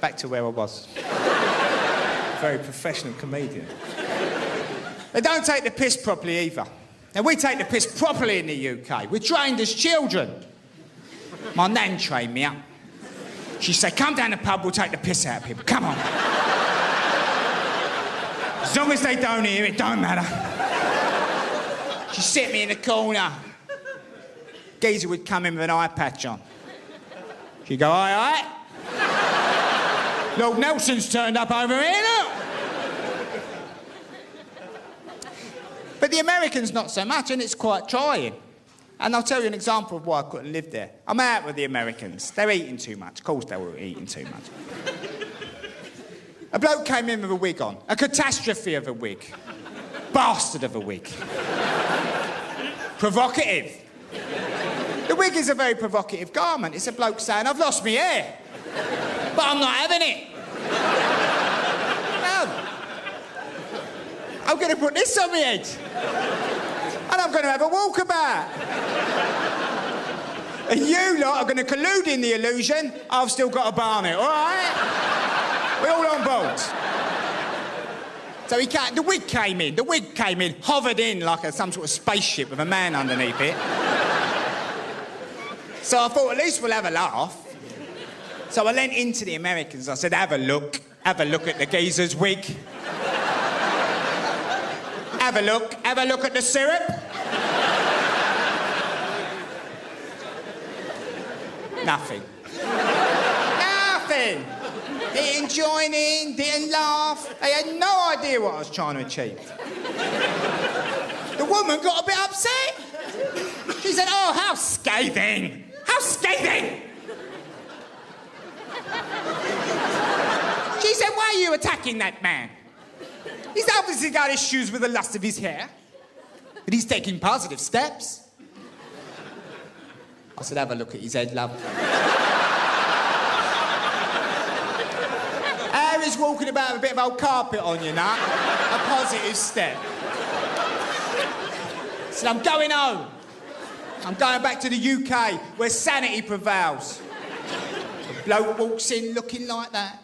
back to where I was. Very professional comedian. They don't take the piss properly either. Now, we take the piss properly in the UK. We're trained as children. My nan trained me up. She said, come down the pub, we'll take the piss out of people. Come on. As long as they don't hear it, don't matter. She set me in the corner. Geezer would come in with an eye patch on. She'd go, aye, aye. Lord Nelson's turned up over here, look. But the Americans, not so much, and it's quite trying. And I'll tell you an example of why I couldn't live there. I'm out with the Americans. They're eating too much. Of course, they were eating too much. a bloke came in with a wig on, a catastrophe of a wig, bastard of a wig, provocative. The wig is a very provocative garment. It's a bloke saying, I've lost my hair, but I'm not having it. No. I'm going to put this on my head. And I'm going to have a walkabout. And you lot are going to collude in the illusion I've still got a barnet, all right? We're all on board. So he came, the wig came in. The wig came in, hovered in like a, some sort of spaceship with a man underneath it. so I thought, at least we'll have a laugh. So I leant into the Americans. I said, have a look. Have a look at the geezer's wig. have a look. Have a look at the syrup. Nothing. Nothing. Didn't join in, didn't laugh. They had no idea what I was trying to achieve. The woman got a bit upset. She said, Oh, how scathing! How scathing! She said, Why are you attacking that man? He's obviously got issues with the lust of his hair, but he's taking positive steps. I said, have a look at his head, love. Is walking about with a bit of old carpet on you, nut? A positive step. I said, I'm going home. I'm going back to the UK where sanity prevails. The bloke walks in looking like that.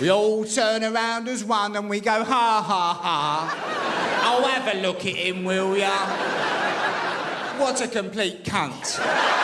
We all turn around as one and we go, ha ha ha. I'll have a look at him, will ya? What a complete cunt.